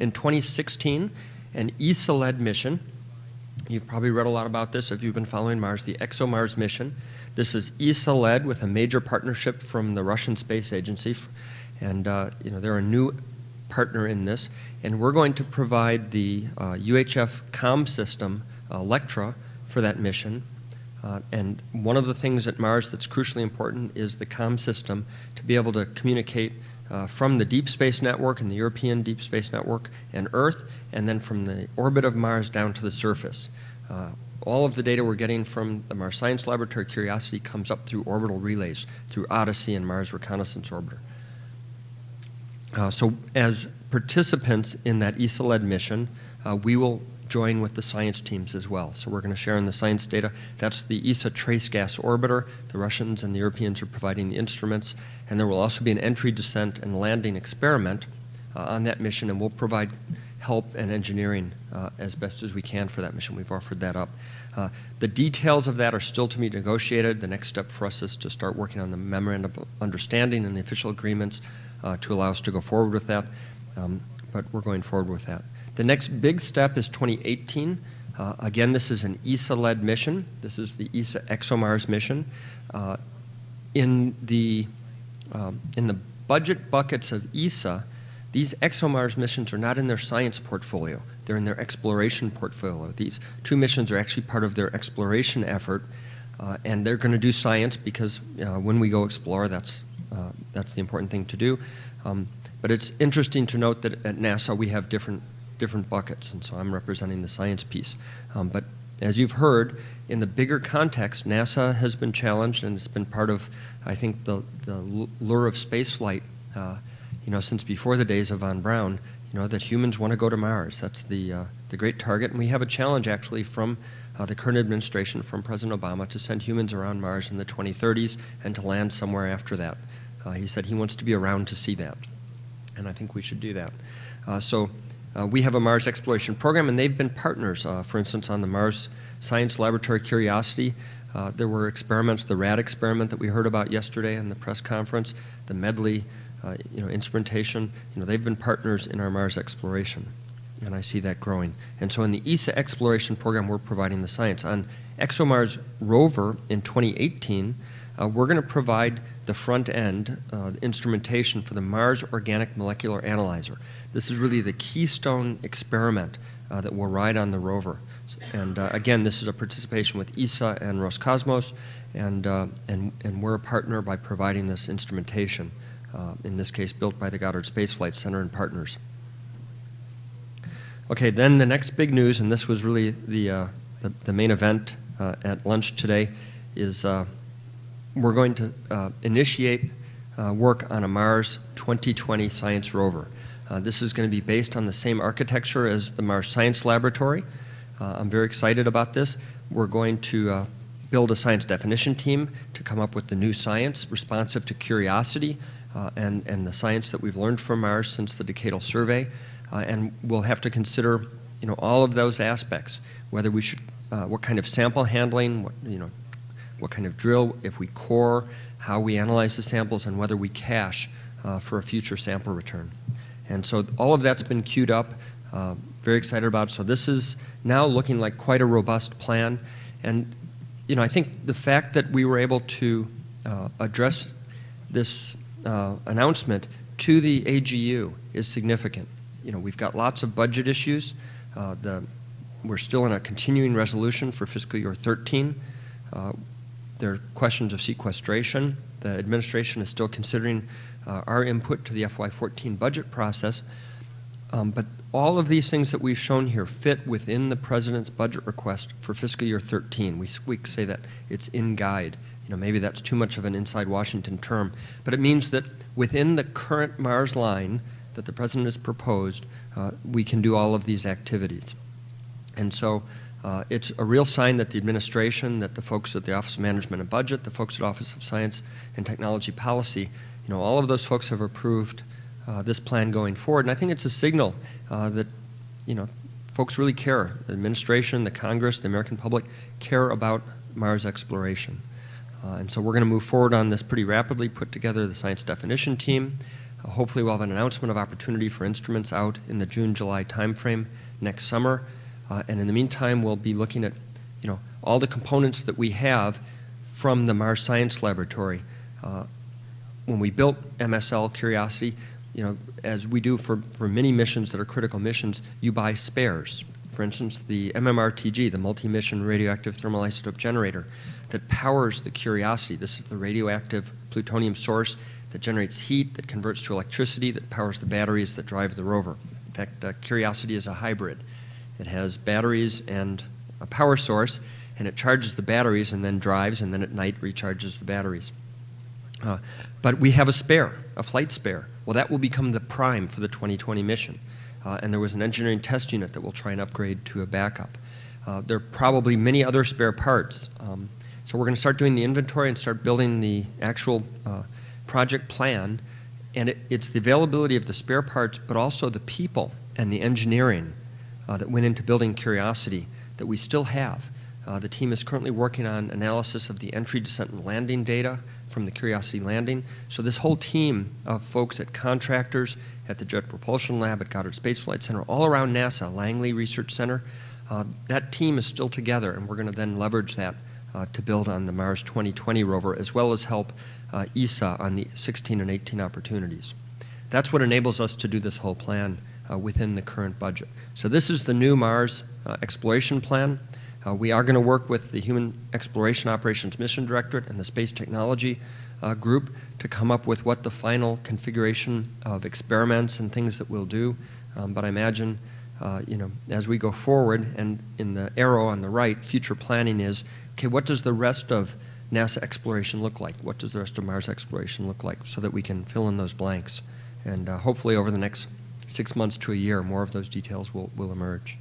in 2016 an ESA-led mission. You've probably read a lot about this if you've been following Mars, the ExoMars mission. This is ESA-led with a major partnership from the Russian Space Agency, and uh, you know they're a new partner in this, and we're going to provide the uh, UHF com system, Electra, for that mission. Uh, and one of the things at Mars that's crucially important is the com system to be able to communicate uh, from the Deep Space Network and the European Deep Space Network and Earth, and then from the orbit of Mars down to the surface. Uh, all of the data we're getting from the Mars Science Laboratory Curiosity comes up through orbital relays, through Odyssey and Mars Reconnaissance Orbiter. Uh, so, as participants in that ESA led mission, uh, we will join with the science teams as well. So we're going to share in the science data. That's the ESA Trace Gas Orbiter. The Russians and the Europeans are providing the instruments. And there will also be an entry, descent, and landing experiment uh, on that mission, and we'll provide help and engineering uh, as best as we can for that mission. We've offered that up. Uh, the details of that are still to be negotiated. The next step for us is to start working on the memorandum of understanding and the official agreements uh, to allow us to go forward with that. Um, but we're going forward with that. The next big step is 2018. Uh, again, this is an ESA led mission. This is the ESA ExoMars mission. Uh, in, the, um, in the budget buckets of ESA, these ExoMars missions are not in their science portfolio, they're in their exploration portfolio. These two missions are actually part of their exploration effort, uh, and they're going to do science because uh, when we go explore, that's, uh, that's the important thing to do. Um, but it's interesting to note that at NASA we have different different buckets, and so I'm representing the science piece. Um, but as you've heard, in the bigger context, NASA has been challenged, and it's been part of, I think, the, the lure of spaceflight, uh, you know, since before the days of von Braun, you know, that humans want to go to Mars. That's the, uh, the great target. And we have a challenge, actually, from uh, the current administration, from President Obama, to send humans around Mars in the 2030s and to land somewhere after that. Uh, he said he wants to be around to see that. And I think we should do that. Uh, so uh, we have a Mars exploration program, and they've been partners. Uh, for instance, on the Mars Science Laboratory Curiosity, uh, there were experiments, the RAD experiment that we heard about yesterday in the press conference, the MEDLI, uh, you know, instrumentation. You know, they've been partners in our Mars exploration, and I see that growing. And so, in the ESA exploration program, we're providing the science. On ExoMars rover in 2018, uh, we're going to provide the front end uh, instrumentation for the Mars Organic Molecular Analyzer. This is really the keystone experiment uh, that will ride on the rover. And uh, again, this is a participation with ESA and Roscosmos, and, uh, and, and we're a partner by providing this instrumentation, uh, in this case built by the Goddard Space Flight Center and partners. Okay, then the next big news, and this was really the, uh, the, the, main event at lunch today, is we're going to initiate work on a Mars 2020 science rover. Uh, this is going to be based on the same architecture as the Mars Science Laboratory. Uh, I'm very excited about this. We're going to uh, build a science definition team to come up with the new science responsive to curiosity uh, and, and the science that we've learned from Mars since the decadal survey. Uh, and we'll have to consider you know, all of those aspects, whether we should, uh, what kind of sample handling, what, you know, what kind of drill, if we core, how we analyze the samples, and whether we cache for a future sample return. And so all of that's been queued up. Uh, very excited about. So this is now looking like quite a robust plan. And you know, I think the fact that we were able to uh, address this uh, announcement to the AGU is significant. You know, we've got lots of budget issues. Uh, the, we're still in a continuing resolution for fiscal year 13. There are questions of sequestration. The administration is still considering uh, our input to the FY14 budget process. Um, but all of these things that we've shown here fit within the president's budget request for fiscal year 13. We, we say that it's in guide. You know, maybe that's too much of an inside Washington term, but it means that within the current Mars line that the president has proposed, uh, we can do all of these activities. And so uh, it's a real sign that the administration, that the folks at the Office of Management and Budget, the folks at Office of Science and Technology Policy you know, all of those folks have approved uh, this plan going forward. And I think it's a signal uh, that, you know, folks really care. The administration, the Congress, the American public care about Mars exploration. Uh, and so we're going to move forward on this pretty rapidly, put together the science definition team. Uh, hopefully, we'll have an announcement of opportunity for instruments out in the June July timeframe next summer. Uh, and in the meantime, we'll be looking at you know, all the components that we have from the Mars Science Laboratory. Uh, when we built MSL Curiosity, you know, as we do for, for many missions that are critical missions, you buy spares. For instance, the MMRTG, the multi-mission radioactive thermal isotope generator that powers the Curiosity. This is the radioactive plutonium source that generates heat, that converts to electricity, that powers the batteries that drive the rover. In fact, uh, Curiosity is a hybrid. It has batteries and a power source, and it charges the batteries and then drives, and then at night recharges the batteries. Uh, but we have a spare, a flight spare. Well, that will become the prime for the 2020 mission. Uh, and there was an engineering test unit that we'll try and upgrade to a backup. Uh, there are probably many other spare parts. Um, so we're going to start doing the inventory and start building the actual uh, project plan. And it, it's the availability of the spare parts, but also the people and the engineering uh, that went into building Curiosity that we still have. Uh, the team is currently working on analysis of the entry, descent, and landing data from the Curiosity landing. So this whole team of folks at contractors, at the Jet Propulsion Lab, at Goddard Space Flight Center, all around NASA, Langley Research Center, uh, that team is still together, and we're going to then leverage that uh, to build on the Mars 2020 rover, as well as help uh, ESA on the 16 and 18 opportunities. That's what enables us to do this whole plan uh, within the current budget. So this is the new Mars uh, exploration plan. Uh, we are going to work with the Human Exploration Operations Mission Directorate and the Space Technology uh, Group to come up with what the final configuration of experiments and things that we'll do. Um, but I imagine, uh, you know, as we go forward, and in the arrow on the right, future planning is, okay, what does the rest of NASA exploration look like? What does the rest of Mars exploration look like? So that we can fill in those blanks. And uh, hopefully over the next six months to a year, more of those details will, will emerge.